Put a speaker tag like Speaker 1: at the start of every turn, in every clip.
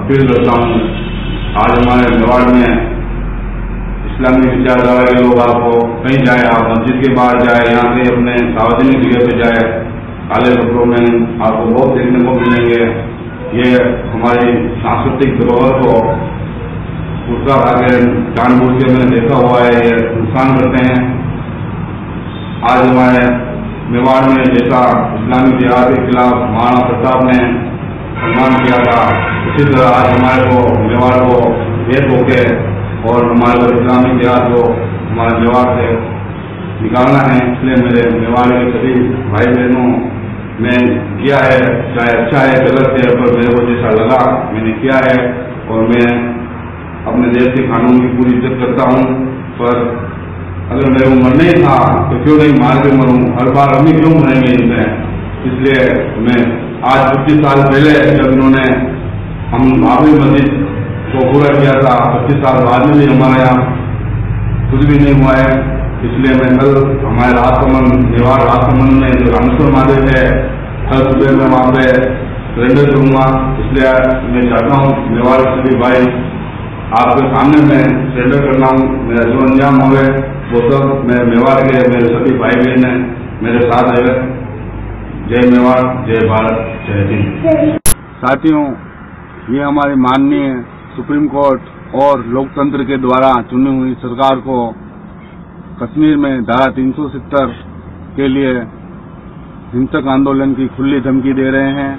Speaker 1: Appeal करता हूँ, आज हमारे मेवाड़ में इस्लामी विचारधारा के लोग आपको कहीं जाए, आप मस्जिद के बाहर जाए, यहाँ से अपने सार्वजनिक जगह पे जाए, काले कपड़ों में आपको बहुत देखने को मिलेंगे। ये हमारी सांस्कृतिक धरोहर को उसका आगे जानबूझ के मैंने देखा हुआ है, ये नुकसान करते हैं। आज हमारे मेवाड़ में जैसा इस्लामी जिहाद के खिलाफ महाराणा प्रताप ने सम्मान किया था। उसी तरह आज हमारे को मेवाड़ को एक होके और हमारे को इस्लामी जिहाद को हमारे मेवाड़ से निकालना है, इसलिए मेरे मेवाड़ के सभी भाई बहनों में किया है, चाहे अच्छा है, गलत है, पर मेरे को जैसा लगा, मैंने किया है और मैं अपने देश के कानून की पूरी इज़्ज़त करता हूँ। पर अगर मेरे को मरना ही था तो क्यों नहीं, मार के मरूं? हर बार हम ही क्यों मरेंगे इनमें? इसलिए मैं आज पच्चीस साल पहले जब इन्होंने हम बाबरी मस्जिद को पूरा किया था, पच्चीस साल बाद में भी हमारे यहाँ कुछ भी नहीं हुआ है। इसलिए मैं कल हमारे राजसमंद मेवाड़ राजसमंद में जो रामेश्वर महादेव है, कल सुबह मैं वहाँ पे सरेंडर करूँगा। इसलिए मैं चाहता हूँ के सभी भाई आपके सामने मैं सरेंडर करना हूँ। मेरा जो अंजाम हो गए वो सब मैं मेवाड़ के मेरे सभी भाई बहन हैं, मेरे साथ है। जय मेवाड़ जय भारत जय हिंद।
Speaker 2: साथियों ये हमारे माननीय सुप्रीम कोर्ट और लोकतंत्र के द्वारा चुनी हुई सरकार को कश्मीर में धारा 370 के लिए हिंसक आंदोलन की खुली धमकी दे रहे हैं।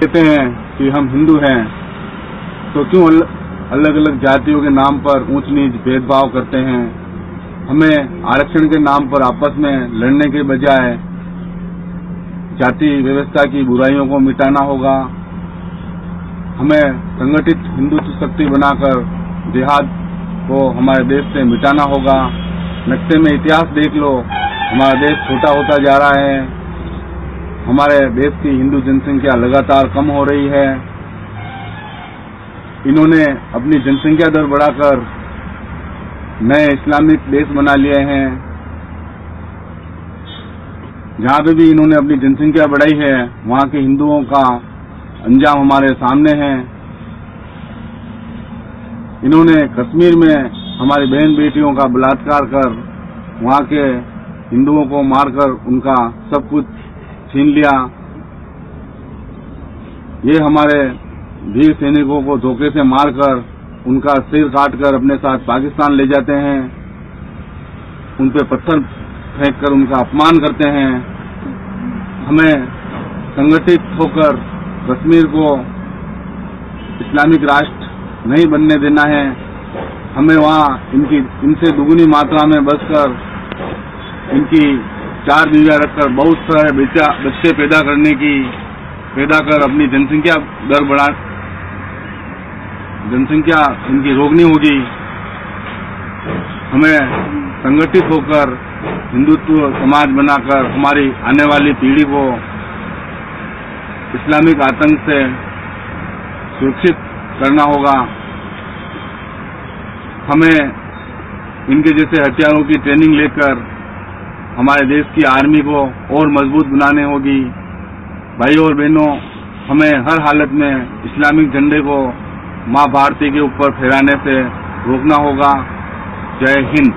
Speaker 2: कहते हैं कि हम हिंदू हैं तो क्यों अलग अलग जातियों के नाम पर ऊंच नीच भेदभाव करते हैं? हमें आरक्षण के नाम पर आपस में लड़ने के बजाय जाति व्यवस्था की बुराइयों को मिटाना होगा। हमें संगठित हिंदुत्व शक्ति बनाकर देहात को हमारे देश से मिटाना होगा। नक्शे में इतिहास देख लो। हमारा देश छोटा होता जा रहा है। हमारे देश की हिंदू जनसंख्या लगातार कम हो रही है। इन्होंने अपनी जनसंख्या दर बढ़ाकर नए इस्लामिक देश बना लिए हैं। जहाँ पे भी इन्होंने अपनी जनसंख्या बढ़ाई है, वहाँ के हिंदुओं का अंजाम हमारे सामने है। इन्होंने कश्मीर में हमारी बहन बेटियों का बलात्कार कर, वहाँ के हिंदुओं को मारकर उनका सब कुछ छीन लिया। ये हमारे वीर सैनिकों को धोखे से मारकर उनका सिर काटकर अपने साथ पाकिस्तान ले जाते हैं। उन पे पत्थर फेंक कर उनका अपमान करते हैं। हमें संगठित होकर कश्मीर को इस्लामिक राष्ट्र नहीं बनने देना है। हमें वहाँ इनकी, इनसे दुगुनी मात्रा में बसकर इनकी चार बीवियाँ रखकर बहुत सारे बच्चे पैदा करने की, पैदा कर अपनी जनसंख्या दर बढ़ा जनसंख्या इनकी रोकनी होगी? हमें संगठित होकर, हिंदुत्व समाज बनाकर, हमारी आने वाली पीढ़ी को इस्लामिक आतंक से सुरक्षित करना होगा। हमें इनके जैसे हथियारों की ट्रेनिंग लेकर, हमारे देश की आर्मी को और मज़बूत बनाने होगी। भाई और बहनों, हमें हर हालत में इस्लामिक झंडे को माँ भारती के ऊपर फैलाने से रोकना होगा। जय हिंद।